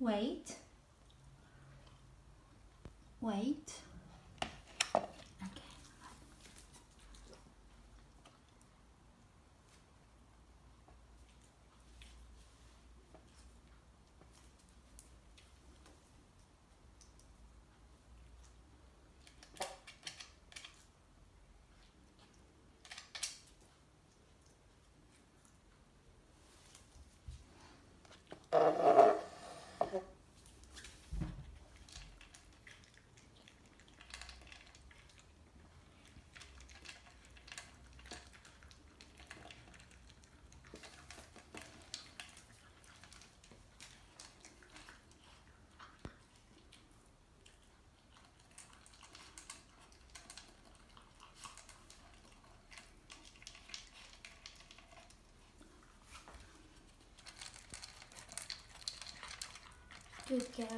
wait. Wait というキャラ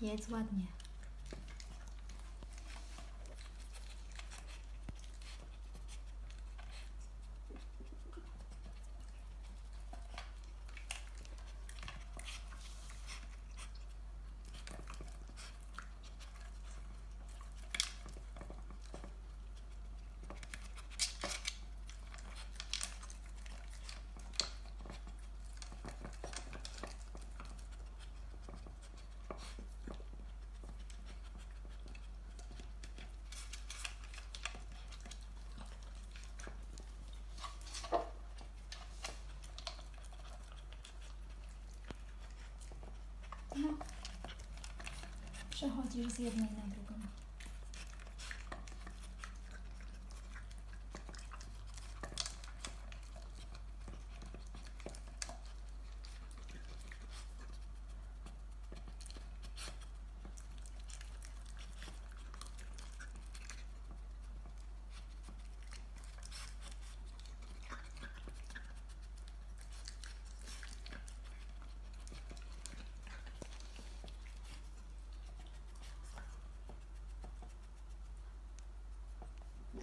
Jedz ładnie. Przechodzisz z jednej na drugą.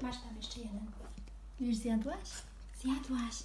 Masz tam jeszcze jeden. Już zjadłaś? Zjadłaś.